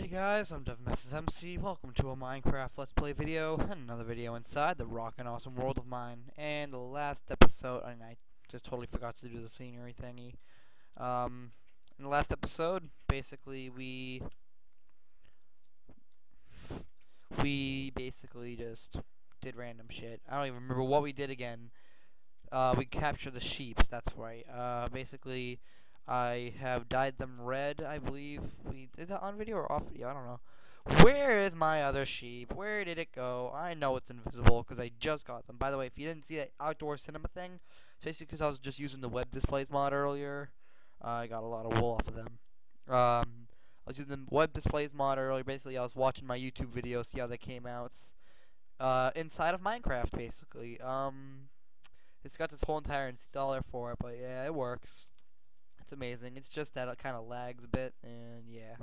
Hey guys, I'm DevMesses MC. Welcome to a Minecraft Let's Play video and another video inside the rockin' awesome world of mine. And the last episode, I, mean, I just totally forgot to do the scenery thingy. Um, in the last episode, basically we we basically just did random shit. I don't even remember what we did again. Uh, we captured the sheeps. That's right. Uh, basically I have dyed them red, I believe. We did that on video or off video, I don't know. Where is my other sheep? Where did it go? I know it's invisible because I just got them. By the way, if you didn't see that outdoor cinema thing, it's basically because I was just using the web displays mod earlier. Uh, I got a lot of wool off of them. Um, I was using the web displays mod earlier. Basically, I was watching my YouTube videos, see how they came out. Uh, inside of Minecraft, basically. Um, it's got this whole entire installer for it, but yeah, it works. It's amazing. It's just that it kind of lags a bit, and yeah.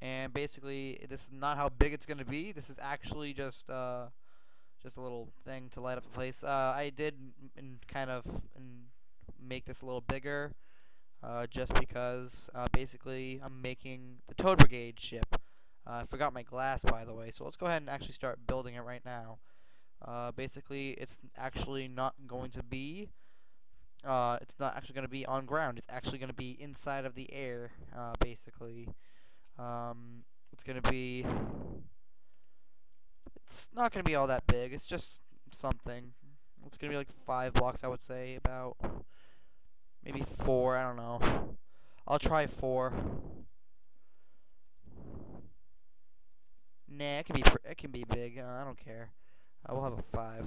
And basically, this is not how big it's going to be. This is actually just uh, just a little thing to light up a place. Uh, I did kind of make this a little bigger, uh, just because uh, basically I'm making the Toad Brigade ship. Uh, I forgot my glass, by the way, so let's go ahead and actually start building it right now. Uh, basically, it's actually not going to be uh, it's not actually going to be on ground. It's actually going to be inside of the air, uh, basically. Um, it's going to be... It's not going to be all that big. It's just something. It's going to be like five blocks, I would say, about... Maybe four, I don't know. I'll try four. Nah, it can be it can be big. Uh, I don't care. I will have a five.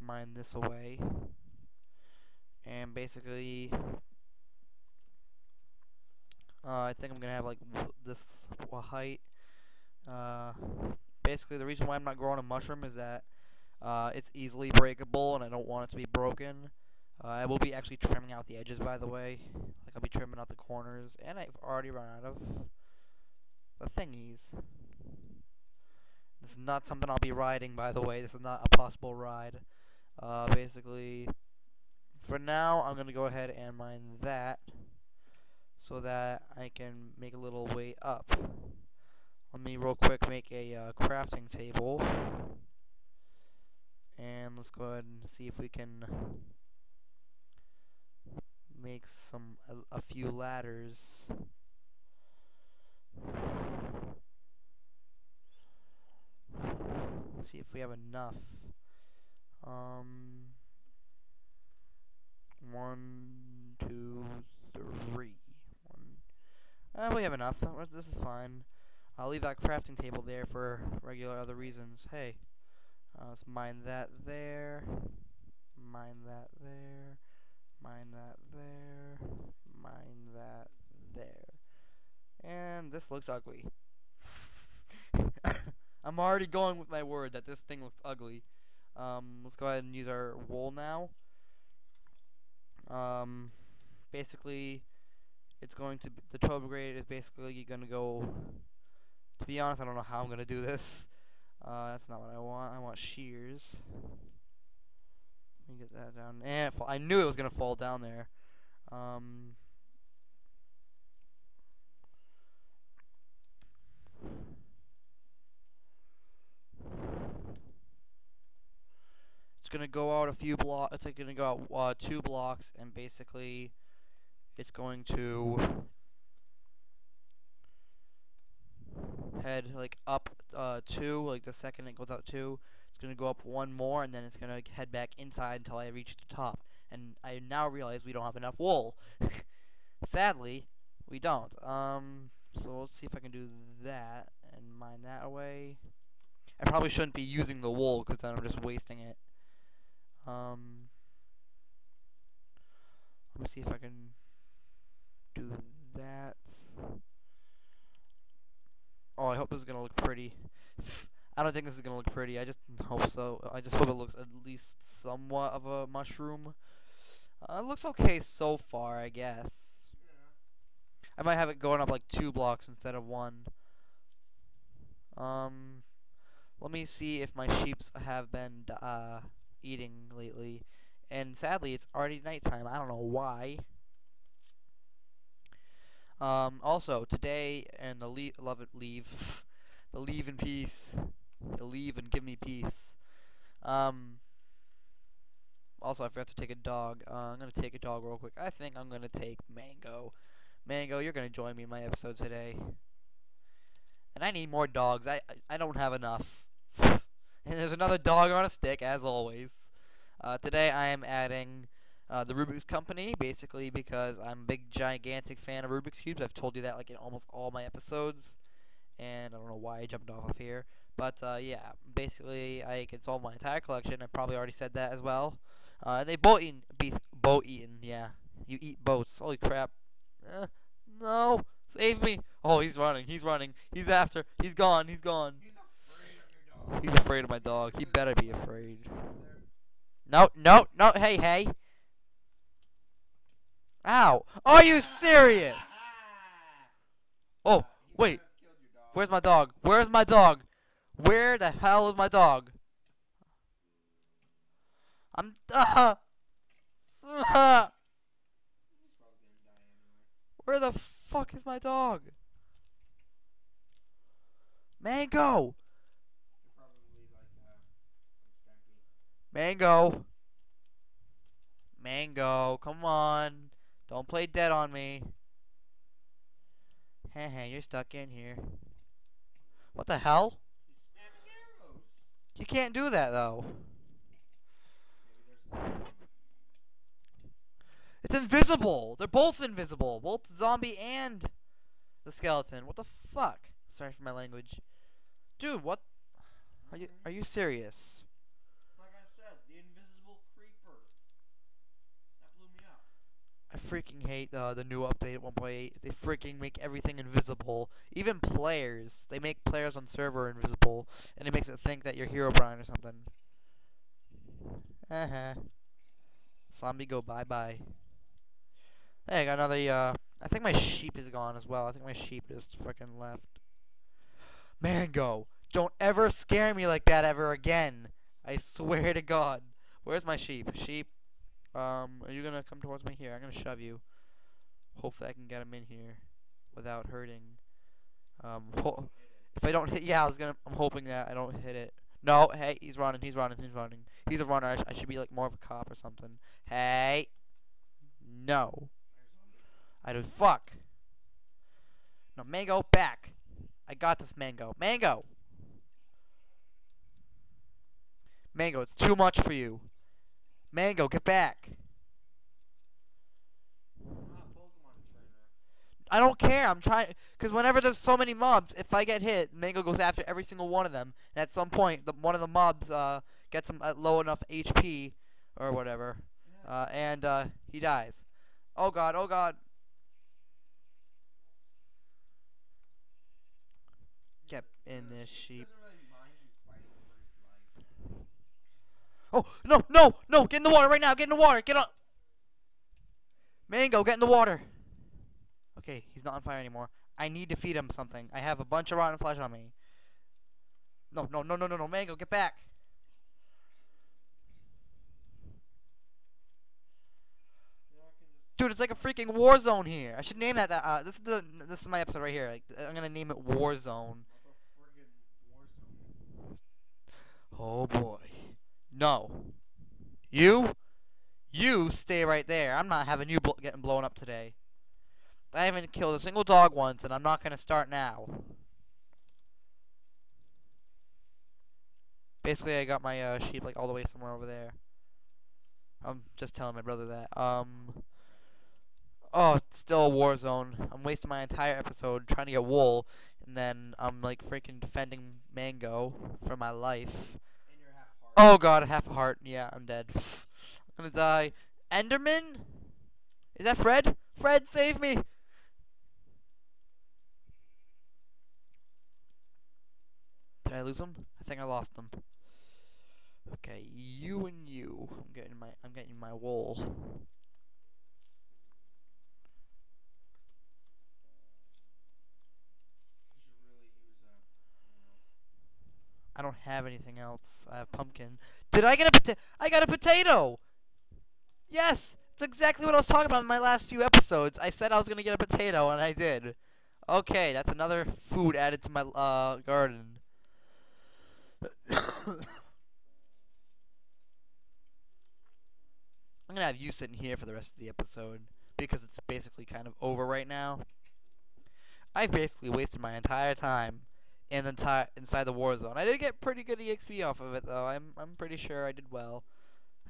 Mine this away. And basically, uh, I think I'm gonna have like this height. Uh, basically, the reason why I'm not growing a mushroom is that uh, it's easily breakable, and I don't want it to be broken. Uh, I will be actually trimming out the edges, by the way. Like I'll be trimming out the corners, and I've already run out of the thingies. This is not something I'll be riding, by the way. This is not a possible ride. Uh, basically, for now, I'm going to go ahead and mine that so that I can make a little way up. Let me real quick make a uh, crafting table. And let's go ahead and see if we can make some a, a few ladders. See if we have enough. Um, one, two, three. One. Uh, we have enough. This is fine. I'll leave that crafting table there for regular other reasons. Hey, uh, let's mine that there. Mine that there. Mine that there. Mine that there. And this looks ugly. I'm already going with my word that this thing looks ugly. Um, let's go ahead and use our wool now. Um, basically, it's going to the Toad Brigade is basically going to go. To be honest, I don't know how I'm going to do this. Uh, that's not what I want. I want shears. Let me get that down. And I knew it was going to fall down there. Um, going to go out a few blocks. It's like going to go out uh, two blocks, and basically, it's going to head like up uh, two. Like the second it goes out two, it's going to go up one more, and then it's going to head back inside until I reach the top. And I now realize we don't have enough wool. Sadly, we don't. Um, so let's see if I can do that and mine that away. I probably shouldn't be using the wool because then I'm just wasting it. Um, let me see if I can do that. Oh, I hope this is gonna look pretty. I don't think this is gonna look pretty. I just hope so. I just hope it looks at least somewhat of a mushroom. Uh, it looks okay so far, I guess. Yeah. I might have it going up like two blocks instead of one. Um, let me see if my sheeps have been uh eating lately, and sadly, it's already nighttime. I don't know why. Um, also, today, and the leave, love it, leave, the leave in peace, the leave and give me peace. Um, also, I forgot to take a dog. Uh, I'm gonna take a dog real quick. I think I'm gonna take Mango. Mango, you're gonna join me in my episode today. And I need more dogs. I I don't have enough. And there's another dog on a stick, as always. Uh, today I am adding uh, the Rubik's Company, basically because I'm a big, gigantic fan of Rubik's Cubes. I've told you that like in almost all my episodes. And I don't know why I jumped off of here. But uh, yeah, basically I can solve my entire collection. I probably already said that as well. Uh, they boat eaten, be boat eaten, yeah. You eat boats. Holy crap. Uh, no, save me. Oh, he's running. He's running. He's after. He's gone. He's gone. He's afraid of your dog. He's afraid of my dog. He better be afraid. No, no, no. Hey, hey. Ow. Are you serious? Oh, wait. Where's my dog? Where's my dog? Where the hell is my dog? I'm. Uh, uh, where the fuck is my dog? Mango! You're probably like, uh, like Stampy. Mango! Mango, come on. Don't play dead on me. Heh you're stuck in here. What the hell? You can't do that though. It's invisible. They're both invisible. Both the zombie and the skeleton. What the fuck? Sorry for my language. Dude, what? Are you are you serious? Like I said, the invisible creeper. That blew me up. I freaking hate uh, the new update at 1.8. They freaking make everything invisible. Even players. They make players on server invisible, and it makes it think that you're Herobrine or something. Uh huh. Zombie go bye bye. Hey, I got another. Uh, I think my sheep is gone as well. I think my sheep just freaking left. Mango, don't ever scare me like that ever again. I swear to God. Where's my sheep? Sheep. Um, are you gonna come towards me here? I'm gonna shove you. Hopefully, I can get him in here without hurting. Um, if I don't hit, yeah, I was gonna. I'm hoping that I don't hit it. No, hey, he's running. He's running. He's running. He's a runner. I, sh- I should be like more of a cop or something. Hey, no, I do. Fuck. No, mango, back. I got this, mango. Mango. Mango, it's too much for you. Mango, get back. I'm not a Pokemon trainer. I don't care. I'm trying because whenever there's so many mobs, if I get hit, Mango goes after every single one of them, and at some point, the one of the mobs uh gets him at low enough HP or whatever, uh, and uh, he dies. Oh god! Oh god! Get in this he sheep. Oh no! No! No! Get in the water right now! Get in the water! Get on! Mango, get in the water! Okay, he's not on fire anymore. I need to feed him something. I have a bunch of rotten flesh on me. No, no, no, no, no, no, Mango, get back! Yeah, I can just Dude, it's like a freaking war zone here. I should name that. that uh, this is the this is my episode right here. Like, I'm gonna name it War Zone. war zone. Oh boy. No. You? You stay right there. I'm not having you bl- getting blown up today. I haven't killed a single dog once, and I'm not gonna start now. Basically, I got my uh, sheep like all the way somewhere over there. I'm just telling my brother that. Um. Oh, it's still a war zone. I'm wasting my entire episode trying to get wool, and then I'm like freaking defending Mango for my life. And you're half hard. Oh god, half a heart. Yeah, I'm dead. I'm gonna die. Enderman? Is that Fred? Fred, save me! Did I lose him? I think I lost him. Okay, you and you. I'm getting my I'm getting my wool. You should really use uh, something else. I don't have anything else. I have pumpkin. Did I get a potato? I got a potato! Yes, it's exactly what I was talking about in my last few episodes. I said I was gonna get a potato, and I did. Okay, that's another food added to my uh garden. I'm gonna have you sitting here for the rest of the episode because it's basically kind of over right now. I've basically wasted my entire time in the entire inside the war zone. I did get pretty good EXP off of it though. I'm I'm pretty sure I did well.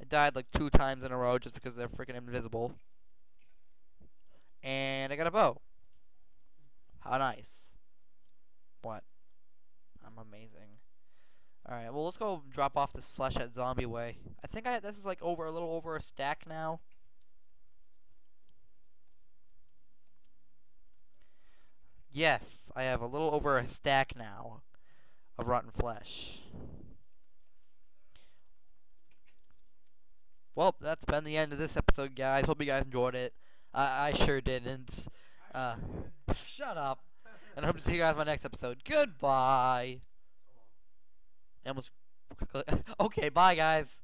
I died like two times in a row just because they're freaking invisible. And I got a bow. How nice. What? I'm amazing. Alright, well let's go drop off this flesh at Zombie Way. I think I this is like over a little over a stack now. Yes, I have a little over a stack now of rotten flesh. Well, that's been the end of this episode, guys. Hope you guys enjoyed it. I, I sure didn't. Uh, shut up. And I hope to see you guys in my next episode. Goodbye. Almost. Okay, bye, guys.